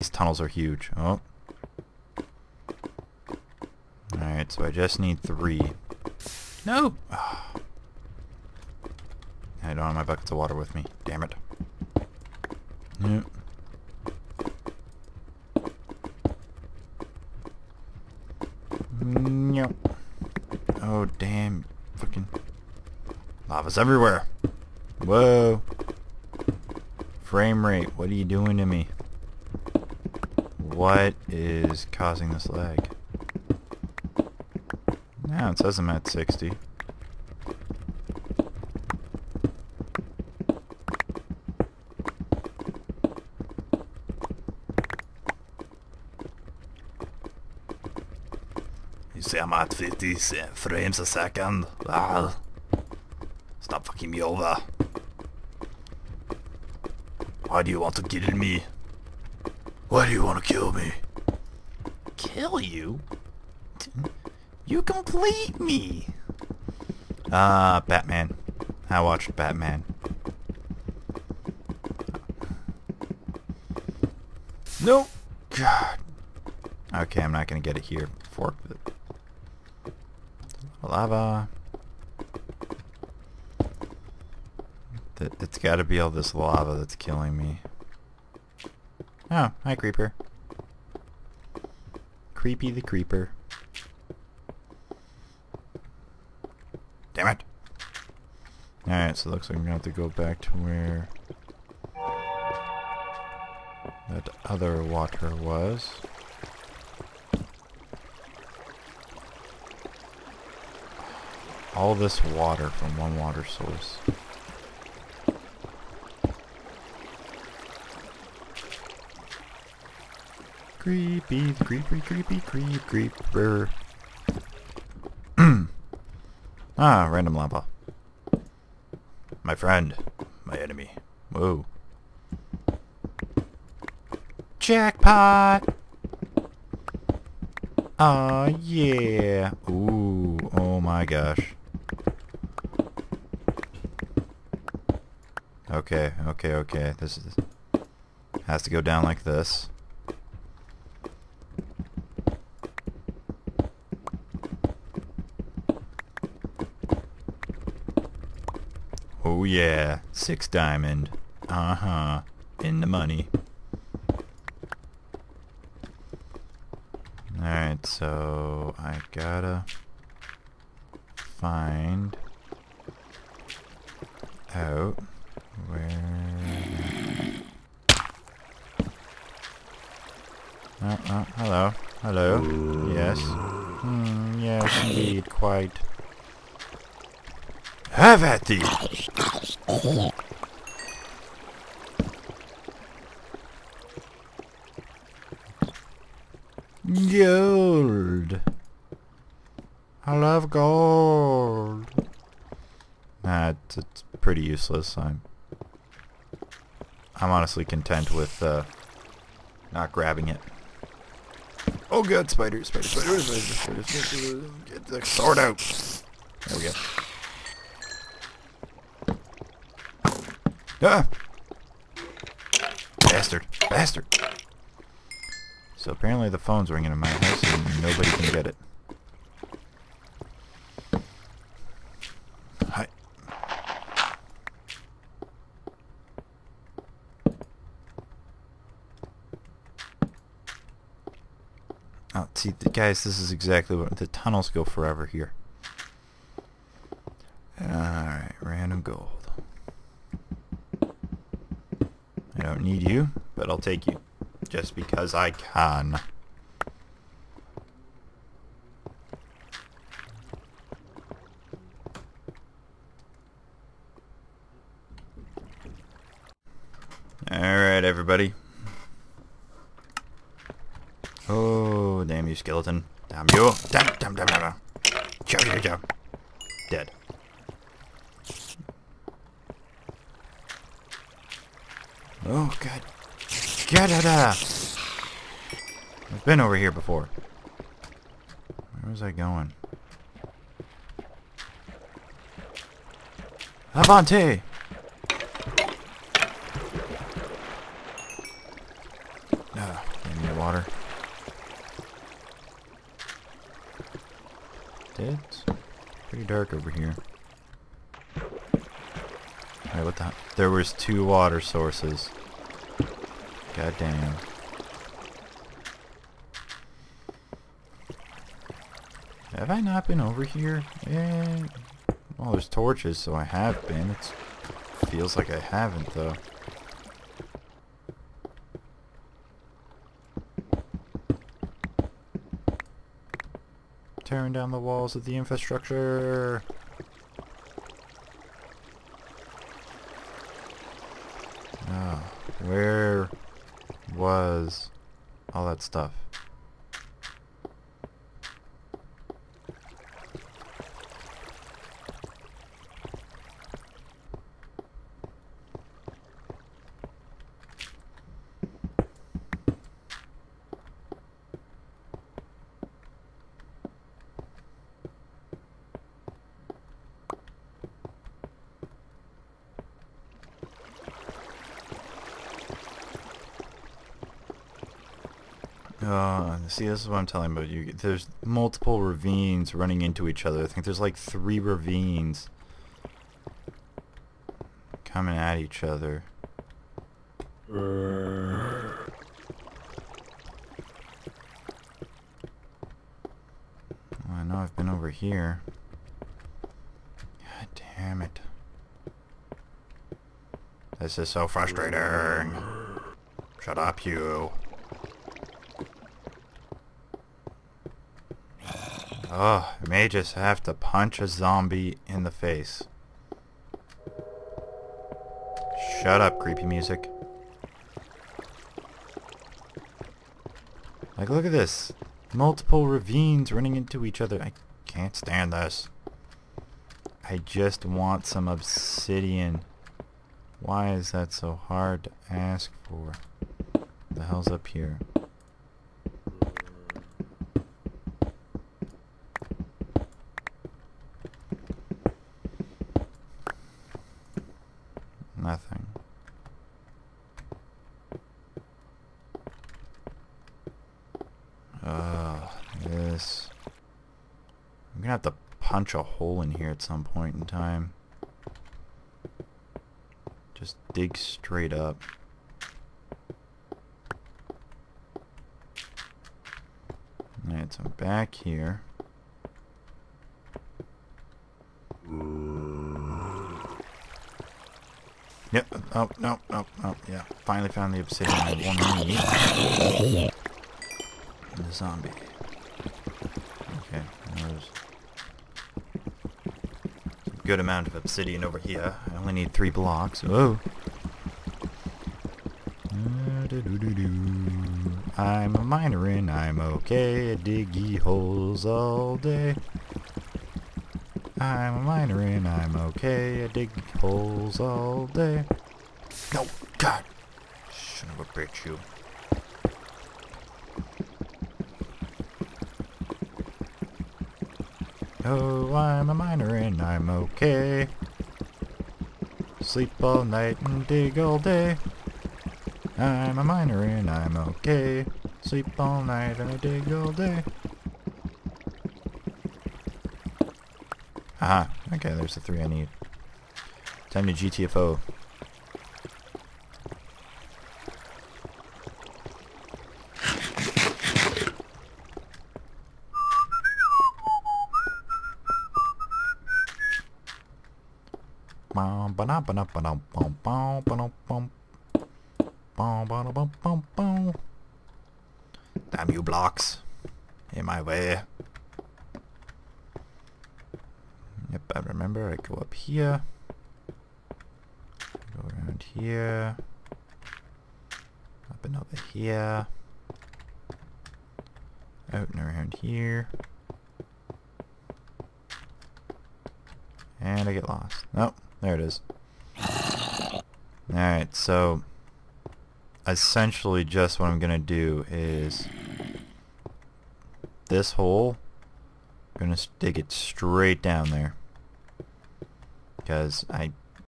These tunnels are huge. Oh. Alright, so I just need three. No! I don't have my buckets of water with me. Damn it. Nope. Nope. Oh, damn. Fucking lava's everywhere. Whoa. Frame rate, what are you doing to me? What is causing this lag? Now it says I'm at 60. You say I'm at 50 frames a second? Ah. Stop fucking me over. Why do you want to kill me? Why do you want to kill me? Kill you? You complete me! Ah, uh, Batman. I watched Batman. No! God. Okay, I'm not gonna get it here. Fork the lava. It's gotta be all this lava that's killing me. Oh, hi creeper. Creepy the creeper. Damn it. Alright, so it looks like I'm gonna have to go back to where that other water was. All this water from one water source. Creepy, creepy, creepy, creep, creeper. ah, random lava. My friend. My enemy. Whoa. Jackpot! Oh yeah. Ooh, oh my gosh. Okay, okay, okay. This is has to go down like this. Oh yeah, six diamond. Uh-huh. In the money. Alright, so I gotta find out where... Oh, oh, hello. Hello. Yes. Hmm, yes, indeed, quite. Have at thee! Gold! I love gold! Nah, it's, it's pretty useless. I'm, I'm honestly content with uh, not grabbing it. Oh god, spider, spider, spider, spider, spider, spider, spider, get the sword out! There we go. Ah! Bastard! Bastard! So apparently the phone's ringing in my house and nobody can get it. Hi. Oh, see, guys, this is exactly what the tunnels go forever here. Alright, random gold. I don't need you, but I'll take you. Just because I can. Alright, everybody. Oh, damn you, skeleton. Damn you. Damn, damn, damn, damn. Chow. Dead. Oh, God. Up! I've been over here before. Where was I going? Avante! Uh, I need water. It's pretty dark over here. Alright, what the There was two water sources. God damn. Have I not been over here? Eh, well, there's torches, so I have been. It feels like I haven't, though. Tearing down the walls of the infrastructure. Oh, where was all that stuff? Uh, see, this is what I'm telling about you. There's multiple ravines running into each other. I think there's like three ravines coming at each other. I know I've been over here. God damn it. This is so frustrating. Shut up, you. Oh, I may just have to punch a zombie in the face. Shut up, creepy music. Like, look at this. Multiple ravines running into each other. I can't stand this. I just want some obsidian. Why is that so hard to ask for? What the hell's up here? Nothing. Uh, this. I'm gonna have to punch a hole in here at some point in time. Just dig straight up. Alright, so I'm back here. Yep. Oh, no, no, no. Yeah. Finally found the obsidian I need. The zombie. Good amount of obsidian over here. I only need three blocks. Oh. I'm a miner and I'm okay at diggy holes all day. I'm a miner and I'm okay. I dig holes all day. No, God. Son of a bitch, you. Oh, I'm a miner and I'm okay. Sleep all night and dig all day. I'm a miner and I'm okay. Sleep all night and I dig all day. Aha. Okay, there's the three I need. Time to GTFO. Damn you blocks. In my way. Yep, I remember. I go up here. Go around here. Up and over here. Out and around here. And I get lost. Oh, there it is. Alright, so essentially just what I'm going to do is this hole, I'm going to dig it straight down there because I